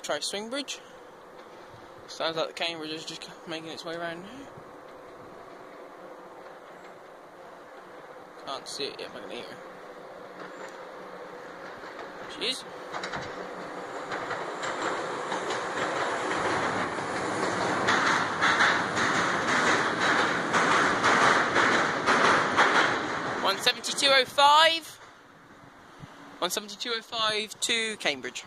Let's try Swingbridge. Sounds like the Cambridge is just making its way around now. Can't see it yet, but I can hear. She is. One seventy two oh five. One seventy two oh five to Cambridge.